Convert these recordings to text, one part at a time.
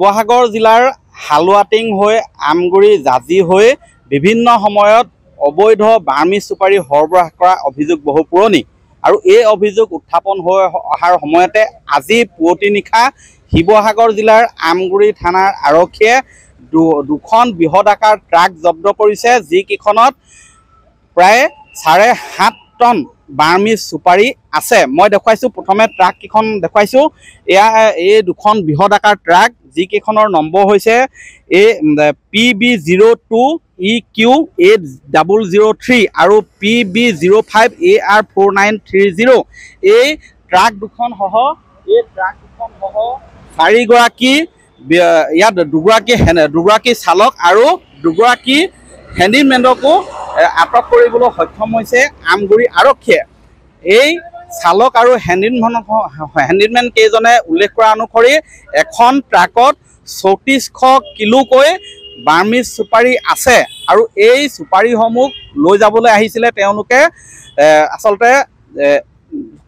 শিৱসাগৰ জিলাৰ হালোৱাটিং হৈ আমগুৰি জাজি হৈ বিভিন্ন সময়ত অবৈধ বাৰ্মি চুপাৰী সৰবৰাহ কৰা অভিযোগ বহু পুৰণি। আৰু এই অভিযোগ উত্থাপন হৈ অহাৰ সময়তে আজি পুৱতি নিশা শিৱসাগৰ জিলাৰ আমগুৰি থানাৰ আৰক্ষীয়ে দুখন বৃহদাকাৰ ট্ৰাক জব্দ কৰিছে যিকেইখনত প্ৰায় চাৰে সাত টন বাৰ্মি চুপাৰী আছে। মই দেখুৱাইছোঁ প্ৰথমে ট্ৰাককেইখন দেখুৱাইছোঁ। এয়া এই দুখন বৃহদাকাৰ ট্ৰাক যিকেইখনৰ নম্বৰ হৈছে A P B zero' two E Q eight double zero' three আৰু P B zero' five A R four nine three zero' এই ট্ৰাক দুখন সহ এই ট্ৰাক দুখন সহ চাৰিগৰাকী ইয়াত দুগৰাকী দুগৰাকী চালক আৰু দুগৰাকী হেণ্ডিমেনকো আটক কৰিবলৈ সক্ষম হৈছে আমগুৰি আৰক্ষীয়ে। এই চালক আৰু হেণ্ডিমেন হেণ্ডিমেন কেইজনে উল্লেখ কৰা অনুসৰি এখন ট্ৰাকত চৌত্ৰিছশ কিলোকৈ বাৰ্মিজ চুপাৰী আছে আৰু এই চুপাৰীসমূহ লৈ যাবলৈ আহিছিলে তেওঁলোকে আচলতে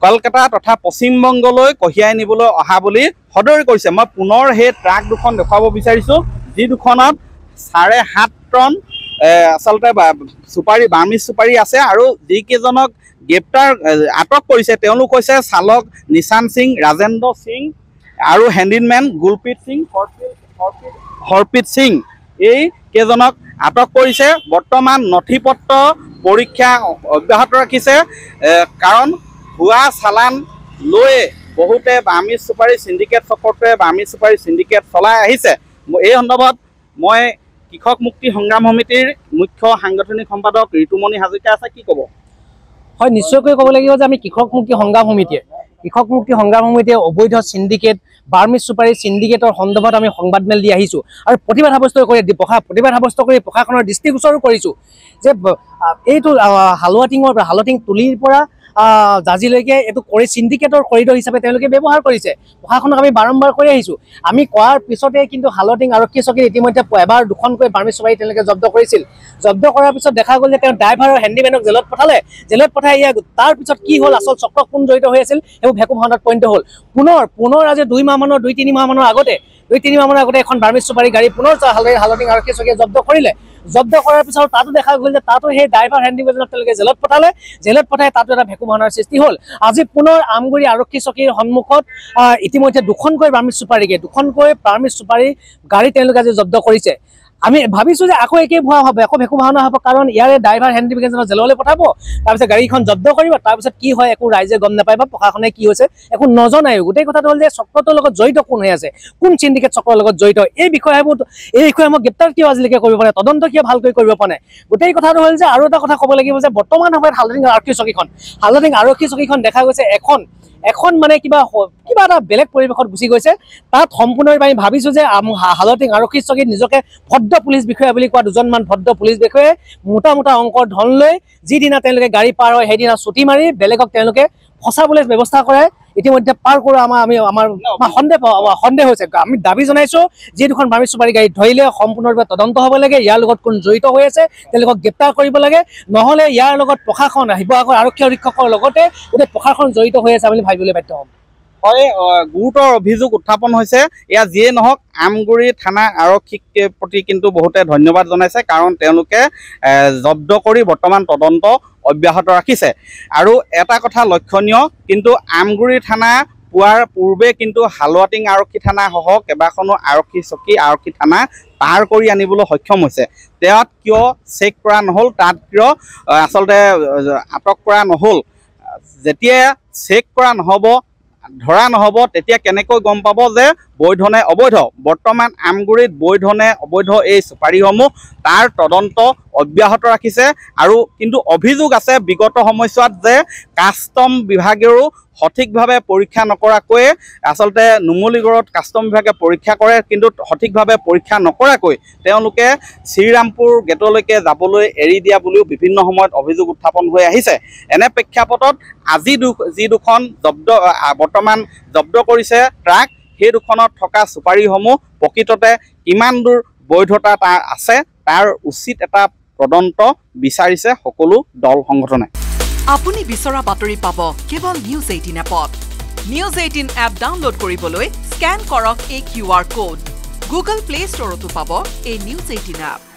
কলকাতা তথা পশ্চিমবংগলৈ কঢ়িয়াই নিবলৈ অহা বুলি সদৰি কৰিছে। মই পুনৰ সেই ট্ৰাক দুখন দেখুৱাব বিচাৰিছোঁ যি দুখনত চাৰে সাত টন আচলতে চুপাৰী বাৰ্মিজ চুপাৰী আছে আৰু যিকেইজনক গ্ৰেপ্তাৰ আটক কৰিছে তেওঁলোক হৈছে চালক নিশান সিং ৰাজেন্দ্ৰ সিং আৰু হেণ্ডিমেন গুলপ্ৰীত সিং হৰপ্ৰীত সিং। এই কেইজনক আটক কৰিছে। বৰ্তমান নথি পত্ৰ পৰীক্ষা অব্যাহত ৰাখিছে। কাৰণ ভুৱা চালান লৈ বহুতে বাৰ্মিজ চুপাৰী চিণ্ডিকেট চক্ৰটোৱে বাৰ্মিজ চুপাৰী চিণ্ডিকেট চলাই আহিছে। এই সন্দৰ্ভত মই কৃষক মুক্তি সংগ্ৰাম সমিতিৰ মুখ্য সাংগঠনিক সম্পাদক ঋতুমণি হাজৰিকা আছে কি ক'ব? হয় নিশ্চয়কৈ ক'ব লাগিব যে আমি কৃষক মুক্তি সংগ্ৰাম সমিতিয়ে কৃষক মুক্তি সংগ্ৰাম সমিতিয়ে অবৈধ চিণ্ডিকেট বাৰ্মিজ চুপাৰী চিণ্ডিকেটৰ সন্দৰ্ভত আমি সংবাদমেল দি আহিছোঁ আৰু প্ৰতিবাদ সাব্যস্ত কৰি প্ৰতিবাদ সাব্যস্ত কৰি প্ৰশাসনৰ দৃষ্টিগোচৰো কৰিছোঁ যে এইটো হালোৱাটিঙৰ পৰা হালোৱাটিং তুলিৰ পৰা আহ, জাজিলৈকে এইটো কৰি চিণ্ডিকেটৰ কৰিডৰ হিচাপে তেওঁলোকে ব্যৱহাৰ কৰিছে। প্ৰশাসনক আমি বাৰম্বাৰ কৰি আহিছোঁ। আমি কোৱাৰ পিছতে কিন্তু হালটিং আৰক্ষী চকীত ইতিমধ্যে এবাৰ দুখনকৈ বাৰ্মিজ চুপাৰী তেওঁলোকে জব্দ কৰিছিল। জব্দ কৰাৰ পিছত দেখা গ'ল যে তেওঁ ড্ৰাইভাৰ আৰু হেণ্ডিমেনক জেলত পঠালে। জেলত পঠাই ইয়াক তাৰ পিছত কি হ'ল? আচল চক্ৰ কোন জড়িত হৈ আছিল? সেইবোৰ ভেকুম ভাওনাত পৰিণত হ'ল। পুনৰ পুনৰ আজি দুই মাহ মানৰ দুই তিনি মাহ মানৰ আগতে দুই তিনি মাহ মানৰ আগতে এখন বাৰ্মিজ চুপাৰী গাড়ী পুনৰ হালটিং আৰক্ষী চকীয়ে জব্দ কৰিলে। জব্দ কৰাৰ পিছত তাতো দেখা গ'ল যে তাতো সেই ড্ৰাইভাৰ হেণ্ডিমেনক তেওঁলোকে জেলত পঠালে। জেলত পঠাই তাতো এটা ভেকুম ভাওনাৰ সৃষ্টি হ'ল। আজি পুনৰ আমগুৰি আৰক্ষী চকীৰ সন্মুখত ইতিমধ্যে দুখনকৈ বাৰ্মিজ চুপাৰীকে দুখনকৈ বাৰ্মিজ চুপাৰী গাড়ী তেওঁলোকে আজি জব্দ কৰিছে। আমি ভাবিছোঁ যে আকৌ একেই ভুৱা হ'ব আকৌ ভেকু ভাওনা হ'ব কাৰণ ইয়াৰে ড্ৰাইভাৰ হেণ্ডিমেনজনক জেললৈ পঠাব তাৰপিছত গাড়ীখন জব্দ কৰিব তাৰপিছত কি হয় একো ৰাইজে গম নাপায় বা প্ৰশাসনে কি হৈছে একো নজনায় গোটেই কথাটো হ'ল যে চক্ৰটোৰ লগত জড়িত কোন হৈ আছে কোন চিণ্ডিকেট চক্ৰৰ লগত জড়িত এই বিষয়বোৰ এই বিষয়ে মই গ্ৰেপ্তাৰ কিয় আজিলৈকে কৰিব পৰা নাই তদন্ত কিয় ভালকৈ কৰিব পৰা নাই? গোটেই কথাটো হ'ল যে আৰু এটা কথা ক'ব লাগিব যে বৰ্তমান সময়ত হালদিং আৰক্ষী চকীখন হালদিং আৰক্ষী চকীখন দেখা গৈছে এখন এখন মানে কিবা কিবা এটা বেলেগ পৰিৱেশত গুচি গৈছে। তাত সম্পূৰ্ণৰূপে আমি ভাবিছোঁ যে আম- হা- হালদিং আৰক্ষী চকীত নিজকে ভদ্ৰ পুলিচ বিষয়া বুলি কোৱা দুজনমান ভদ্ৰ পুলিচ বিষয়াই মোটা মোটা অংকৰ ধন লৈ যিদিনা তেওঁলোকে গাড়ী পাৰ হয় সেইদিনা ছুটি মাৰি বেলেগক তেওঁলোকে ফচাবলৈ ব্যৱস্থা কৰে। ইতিমধ্যে পাৰ কৰা আমাৰ আমি আমাৰ সন্দেহ সন্দেহ হৈছে। আমি দাবী জনাইছোঁ যি দুখন বাৰ্মিজ চুপাৰী গাড়ী ধৰিলে সম্পূৰ্ণৰূপে তদন্ত হ'ব লাগে। ইয়াৰ লগত কোন জড়িত হৈ আছে তেওঁলোকক গ্ৰেপ্তাৰ কৰিব লাগে। নহ'লে ইয়াৰ লগত প্ৰশাসন শিৱসাগৰ আৰক্ষী অধীক্ষকৰ লগতে গোটেই প্ৰশাসন জড়িত হৈ আছে বুলি ভাবিবলৈ বাধ্য হ'ম। হয় গুৰুতৰ অভিযোগ উত্থাপন হৈছে। এয়া যিয়ে নহওক আমগুৰি থানা আৰক্ষীক প্ৰতি কিন্তু বহুতে ধন্যবাদ জনাইছে কাৰণ তেওঁলোকে জব্দ কৰি বৰ্তমান তদন্ত অব্যাহত ৰাখিছে। আৰু এটা কথা লক্ষণীয় কিন্তু আমগুৰি থানা পোৱাৰ পূৰ্বে কিন্তু হালোৱাটিং আৰক্ষী থানা সহ কেইবাখনো আৰক্ষী চকী আৰক্ষী থানা পাৰ কৰি আনিবলৈ সক্ষম হৈছে। তেওঁত কিয় চেক কৰা নহ'ল তাত কিয় আচলতে আটক কৰা নহ'ল? যেতিয়া চেক কৰা নহ'ব ধৰা নহ'ব তেতিয়া কেনেকৈ গম পাব যে বৈধ নে অবৈধ। বৰ্তমান আমগুৰিত বৈধ নে অবৈধ এই চুপাৰীসমূহ তাৰ তদন্ত অব্যাহত ৰাখিছে আৰু কিন্তু অভিযোগ আছে বিগত সময়ছোৱাত যে কাষ্টম বিভাগেও সঠিকভাৱে পৰীক্ষা নকৰাকৈয়ে আচলতে নুমলীগড়ত কাষ্টম বিভাগে পৰীক্ষা কৰে কিন্তু সঠিকভাৱে পৰীক্ষা নকৰাকৈ তেওঁলোকে শ্ৰীৰামপুৰ গেটলৈকে যাবলৈ এৰি দিয়া বুলিও বিভিন্ন সময়ত অভিযোগ উত্থাপন হৈ আহিছে। এনে প্ৰেক্ষাপটত আজি যি দুখন জব্দ বৰ্তমান জব্দ কৰিছে ট্ৰাক সেই দুখনত থকা চুপাৰীসমূহ প্ৰকৃততে কিমান দূৰ বৈধতা তাৰ আছে তাৰ উচিত এটা তদন্ত বিচাৰিছে সকলো দল সংগঠনে। আপুনি বিচৰা বাতৰি পাব কেৱল নিউজ এইটিন এপত। নিউজ এইটিন এপ ডাউনলোড কৰিবলৈ স্কেন কৰক এই Q R code Google Play ষ্টৰতো পাব এই নিউজ এইটিন এপ